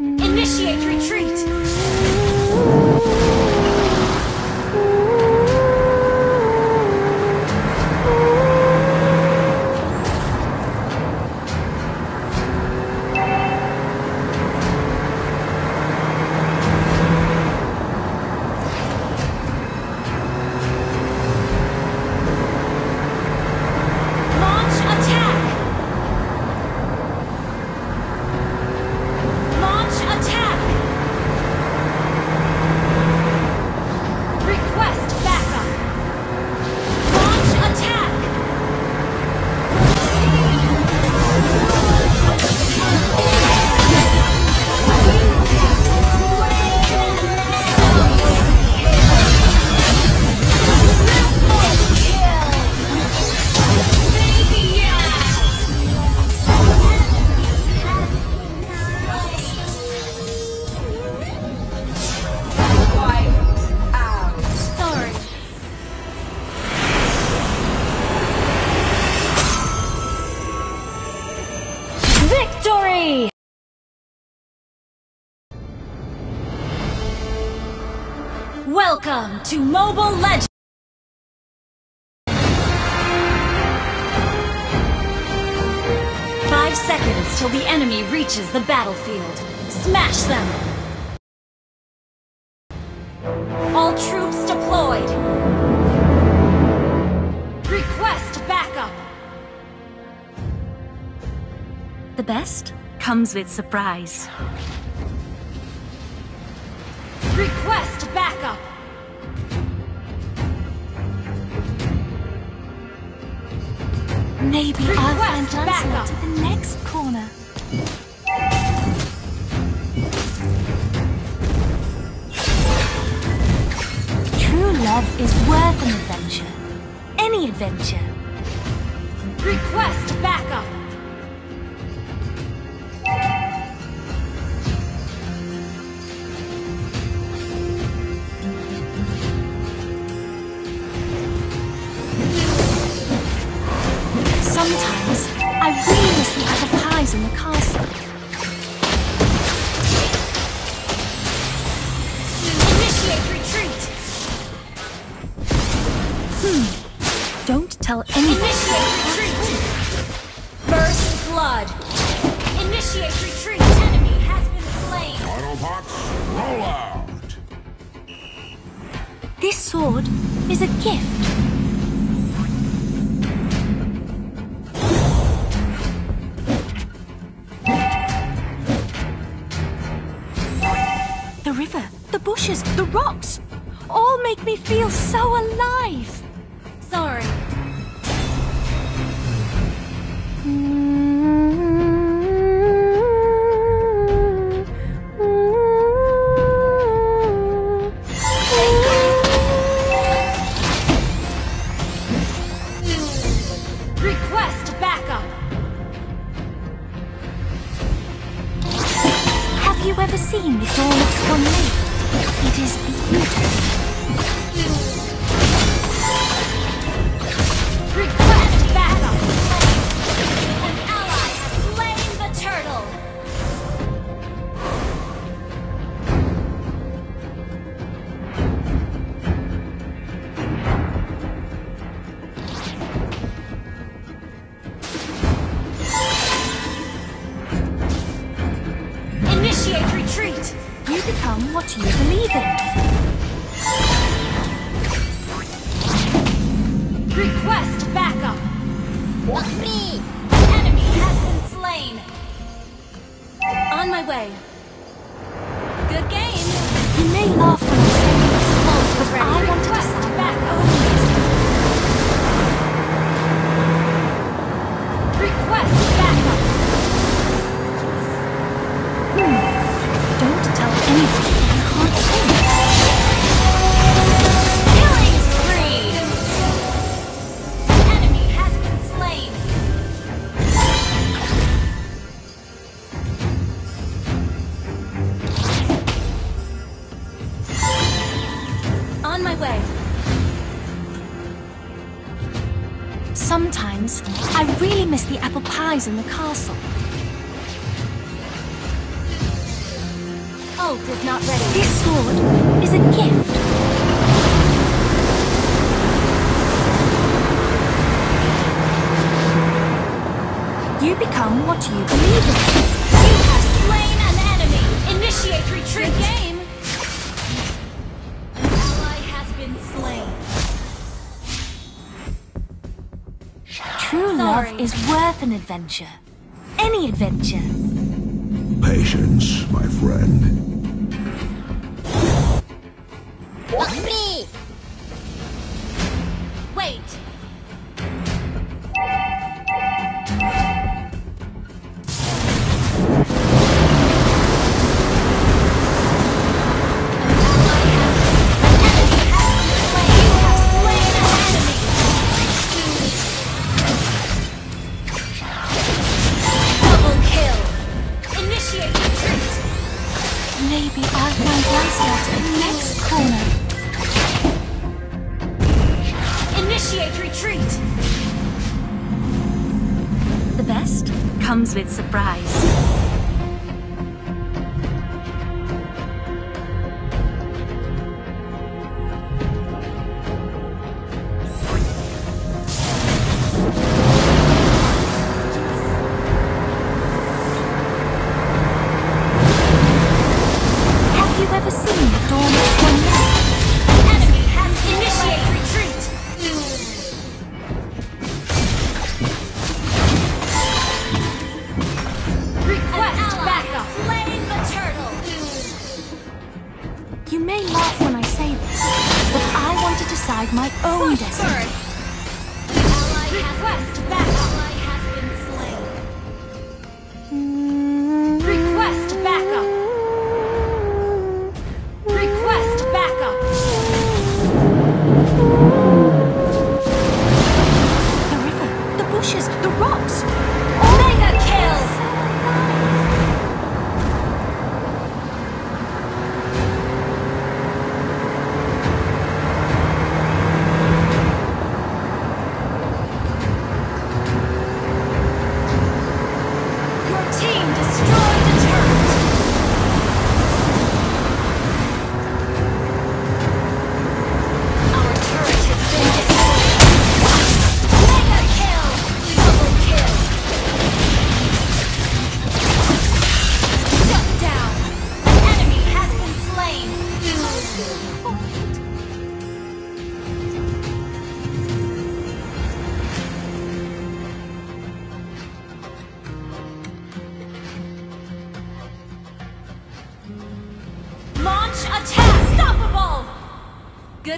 Initiate retreat! To Mobile Legends! Five seconds till the enemy reaches the battlefield. Smash them! All troops deployed! Request backup! The best comes with surprise. Maybe I'll find Request. Lancelot at the next corner. True love is worth an adventure. Any adventure. Request backup! Blood! Initiate retreat! Enemy has been slain! Autobots, roll out! This sword is a gift. The river, the bushes, the rocks all make me feel so alive. Sorry. Believe in. Request backup! Me! Enemy has been slain! On my way. Good game! You may laugh when you say but I want to backup! Request the pies in the castle. ult is not ready. This sword is a gift. You become what you believe in. You have slain an enemy. Initiate retreat. Good game. An ally has been slain. True love is worth an adventure. Any adventure. Patience, my friend. Wait. My own oh, destiny.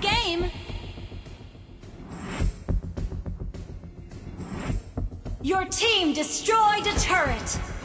Game. Your team destroyed a turret.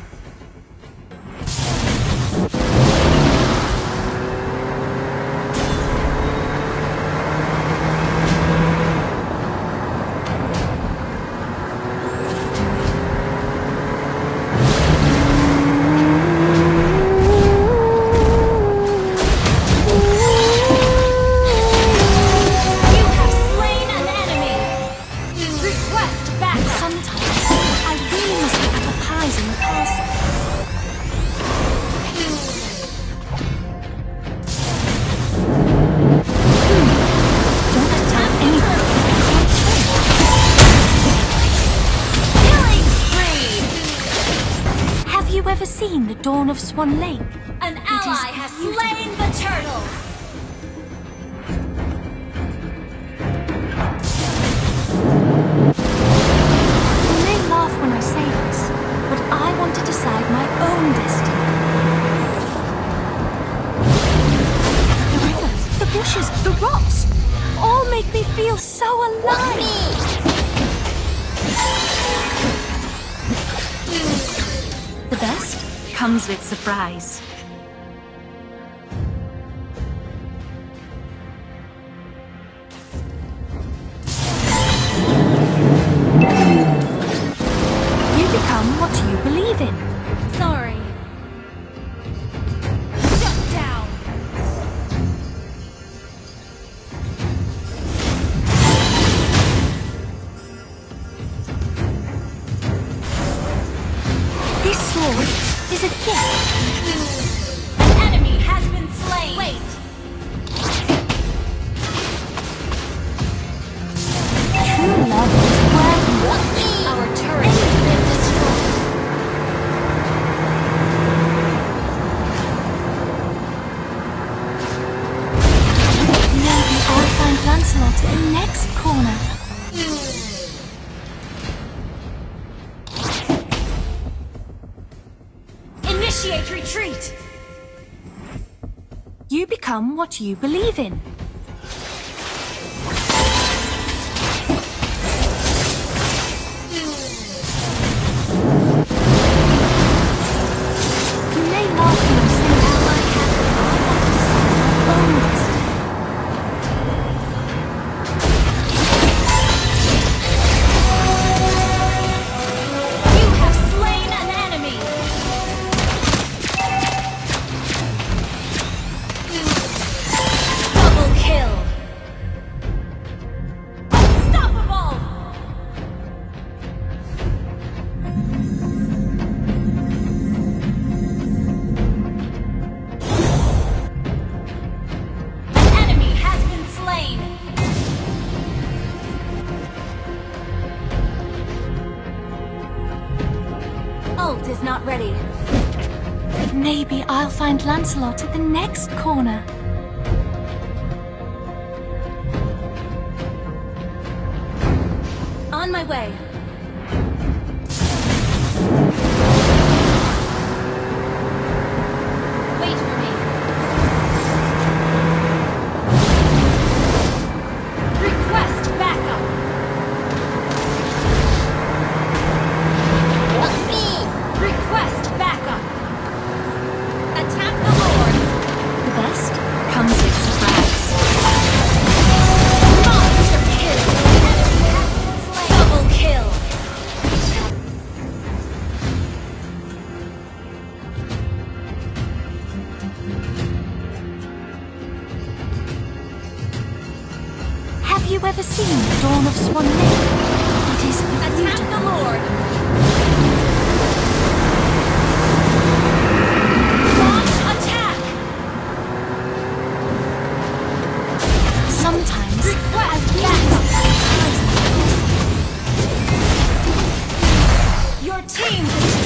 Seen the dawn of Swan Lake? An ally has slain the turtle. You may laugh when I say this, but I want to decide my own destiny. The river, the bushes, the rocks, all make me feel so alive. Comes with surprise. You become what you believe in. Sorry. Shut down. This sword is a gift. become what you believe in. find Lancelot at the next corner. seen the dawn of Swan Lake? It is beautiful. Attack the Lord! attack! Sometimes, Request Your team